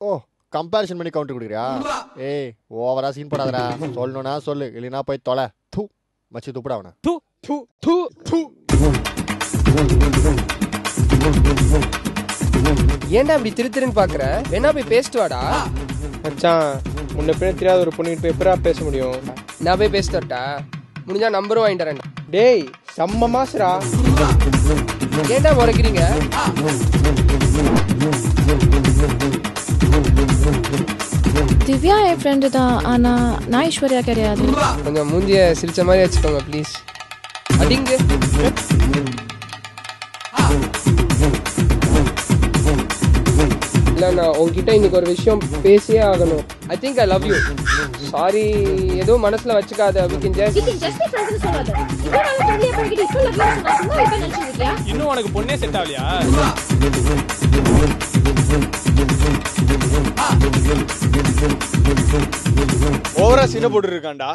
ஓ comparison பண்ணி counter கொடுக்குறியா? ஏய் ஓவரா சீன் போடாதடா. சொல்லணும்னா சொல்லு. இல்லைன்னா போய் தொலை. தூ. மச்சி துப்புடா அவனை. தூ தூ தூ தூ. ஏன்டா இப்படி திரு திருன்னு பாக்குற? வேணா போய் பேசிட்டு வாடா. மச்சான் முன்ன பின்ன தெரியாத ஒரு பொண்ணுகிட்ட போய் எப்படா பேச முடியும்? நான் போய் பேசிட்டு வரட்டா? முடிஞ்சா நம்பரும் வாங்கிட்டு வரேன். டேய் செம்ம மாசுடா ஏன்டா முறைக்கிறீங்க திவ்யா என் ஃப்ரெண்டு தான். ஆனா நான் ஐஸ்வர்யா கிடையாது. கொஞ்சம் மூஞ்சிய சிரிச்ச மாதிரி வச்சுக்கோங்க ப்ளீஸ் அடிங்க. இல்லை நான் உங்ககிட்ட இன்னைக்கு ஒரு விஷயம் பேசியே ஆகணும். I think I love you sorry எதுவும் மனசுல வச்சுக்காத we can just இன்னும் உனக்கு பொண்ணே செட் ஆகலையா? ஓவரா சீனை போட்டு இருக்கான்டா.